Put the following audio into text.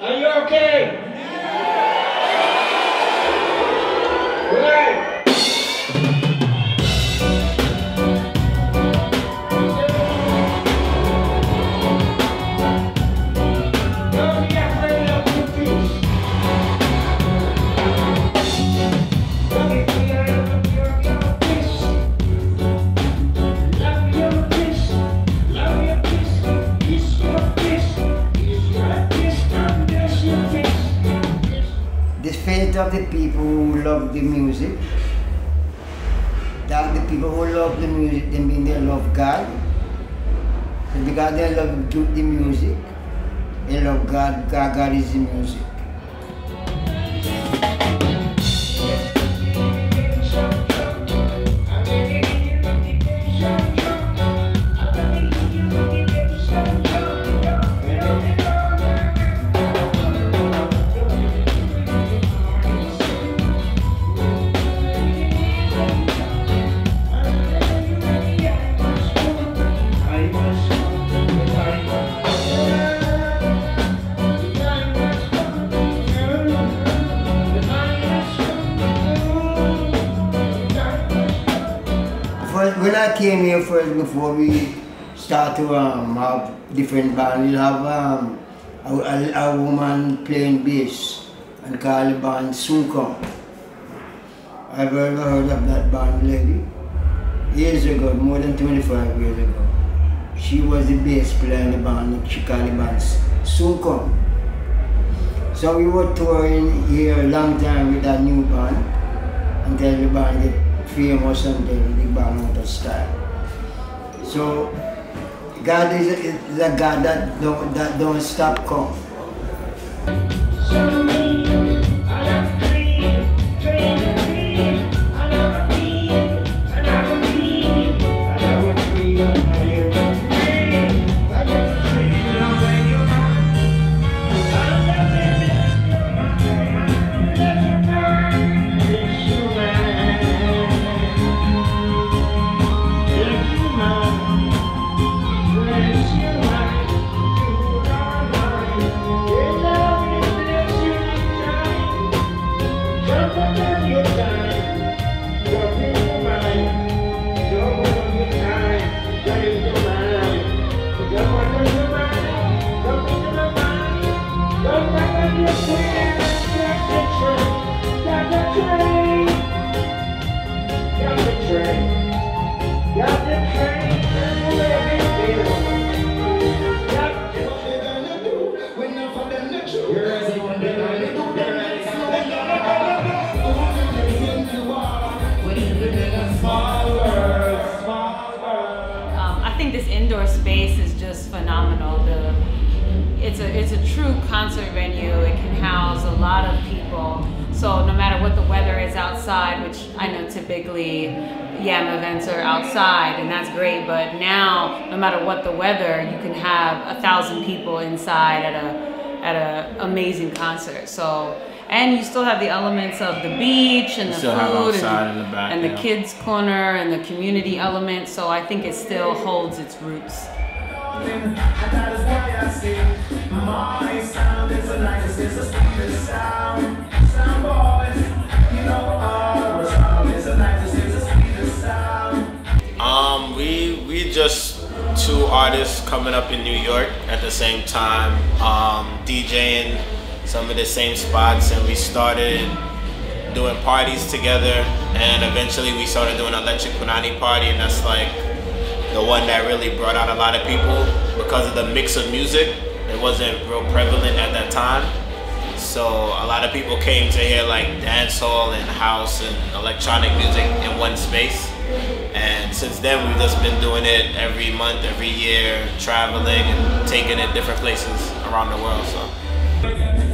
Are you okay? The people who love the music. That the people who love the music, they mean they love God. And because they love the music, they love God, God, God is the music. When I came here first, before we start to um, have different band, we'll have um, a, a, a woman playing bass and call the band Sunko. I've ever heard of that band lady. Years ago, more than 25 years ago. She was the bass player in the band, she called the band Sunko. So we were touring here a long time with that new band until the band famous and then the of style. So God is is a God that don't that don't stop come. Indoor space is just phenomenal. The, it's a it's a true concert venue. It can house a lot of people. So no matter what the weather is outside, which I know typically YAAM events are outside, and that's great. But now, no matter what the weather, you can have a thousand people inside at a at a amazing concert. So. And you still have the elements of the beach and the food outside and, the back, and the kids corner and the community element. So I think it still holds its roots. Um, we we just two artists coming up in New York at the same time, um, DJing some of the same spots, and we started doing parties together. And eventually, we started doing Electric Punanny Party, and that's like the one that really brought out a lot of people because of the mix of music. It wasn't real prevalent at that time. So a lot of people came to hear like dancehall and house and electronic music in one space. And since then, we've just been doing it every month, every year, traveling and taking it different places around the world. So.